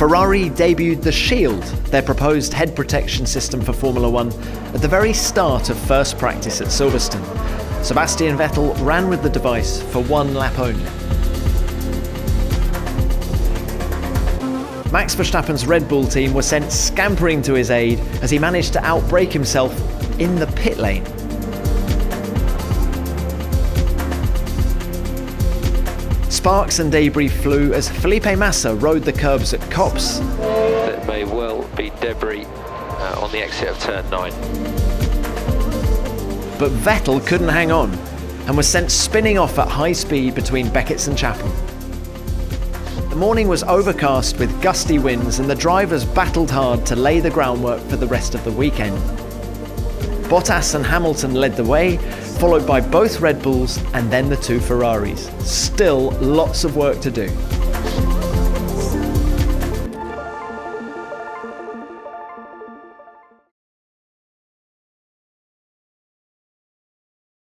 Ferrari debuted the Shield, their proposed head protection system for Formula One, at the very start of first practice at Silverstone. Sebastian Vettel ran with the device for one lap only. Max Verstappen's Red Bull team was sent scampering to his aid as he managed to outbrake himself in the pit lane. Sparks and debris flew as Felipe Massa rode the curbs at Copse. There may well be debris uh, on the exit of turn 9. But Vettel couldn't hang on and was sent spinning off at high speed between Becketts and Chapel. The morning was overcast with gusty winds and the drivers battled hard to lay the groundwork for the rest of the weekend. Bottas and Hamilton led the way, followed by both Red Bulls and then the two Ferraris. Still lots of work to do.